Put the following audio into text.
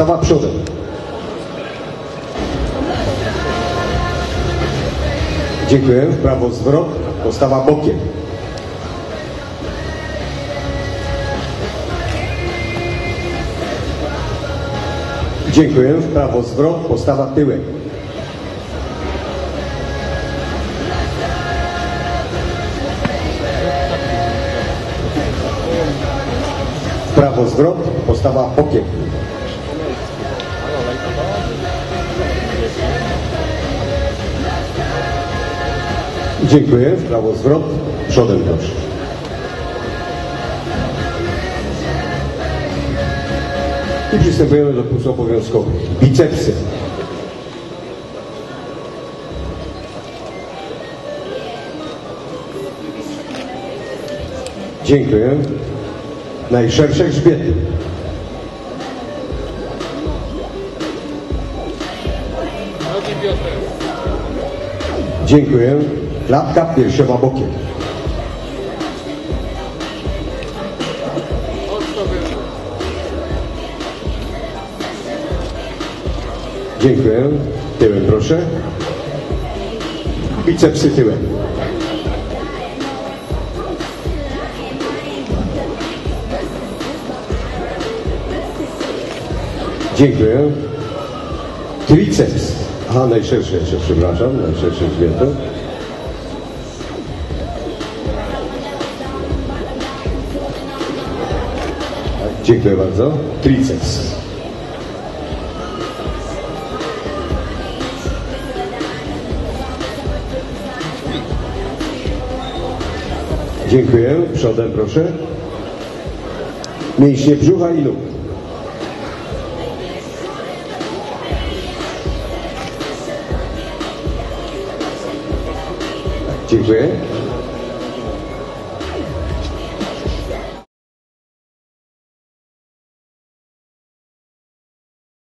Postawa przodem. Dziękuję. W prawo zwrot. Postawa bokiem. Dziękuję. W prawo zwrot. Postawa tyłem. W prawo zwrot. Postawa bokiem. Dziękuję. Prawo zwrot. Przodem proszę. I przystępujemy do pulsu obowiązkowych. Bicepsy. Dziękuję. Najszersze grzbiety. Nogi Klatka piersiowa bokiem. Dziękuję. Tyłem proszę. Bicepsy tyłem. Dziękuję. Triceps. Aha, najszerszy jeszcze, przepraszam. Najszerszy grzbiety. Dziękuję bardzo. Triceps. Dziękuję. Przodem proszę. Mięśnie brzucha i. Dziękuję.